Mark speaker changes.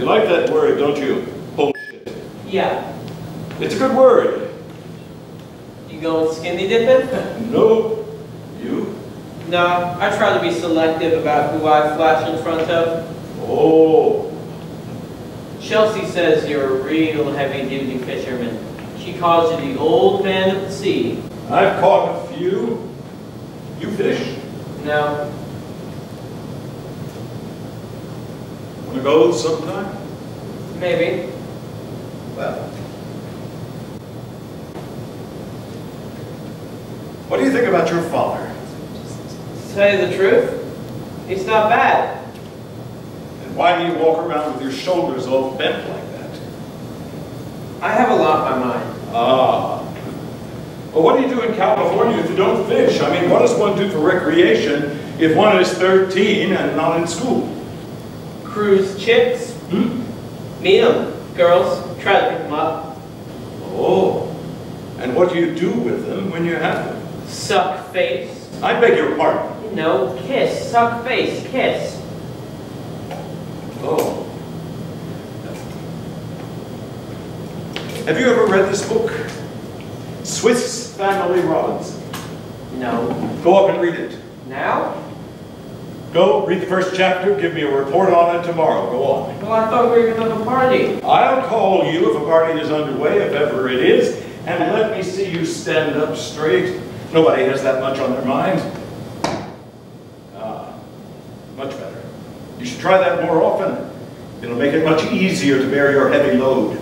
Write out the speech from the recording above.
Speaker 1: You like that word, don't you? Bullshit.
Speaker 2: Yeah.
Speaker 1: It's a good word.
Speaker 2: You going skinny dipping?
Speaker 1: No. You?
Speaker 2: No, I try to be selective about who I flash in front of.
Speaker 1: Oh.
Speaker 2: Chelsea says you're a real heavy-duty fisherman. She calls you the old man of the sea.
Speaker 1: I've caught a few. You fish?
Speaker 2: No,
Speaker 1: Wanna go sometime?
Speaker 2: maybe.
Speaker 1: Well. What do you think about your father?
Speaker 2: To tell you the truth, he's not bad.
Speaker 1: And why do you walk around with your shoulders all bent like that?
Speaker 2: I have a lot on my mind.
Speaker 1: Ah. Well, what do you do in California if you don't fish? I mean, what does one do for recreation if one is 13 and not in school?
Speaker 2: Cruise chicks,
Speaker 1: Hmm?
Speaker 2: meet 'em. Girls, try to pick them up.
Speaker 1: Oh. And what do you do with them when you have them?
Speaker 2: Suck face.
Speaker 1: I beg your pardon.
Speaker 2: No, kiss. Suck face, kiss.
Speaker 1: Oh. Have you ever read this book? Swiss Family Robinson.
Speaker 2: No.
Speaker 1: Go up and read it. Go, read the first chapter, give me a report on it tomorrow. Go on.
Speaker 2: Well, I thought we were going to have a party.
Speaker 1: I'll call you if a party is underway, if ever it is, and let me see you stand up straight. Nobody has that much on their mind. Ah, much better. You should try that more often. It'll make it much easier to bear your heavy load.